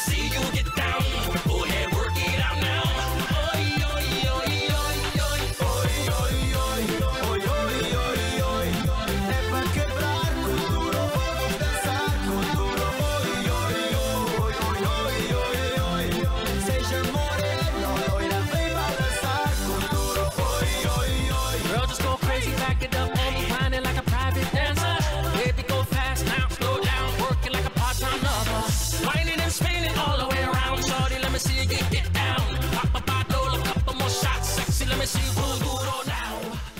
see you get down. Go ahead, work it out now. Oi, oi, oi, oi, oi. Oi, oi, oi, oi, oi, oi, oi. É vamos dançar. Oi, oi, oi, oi, oi, oi, oi. Seja vem. Oi, oi, oi. Girl, just go crazy, back it up. pull duro now.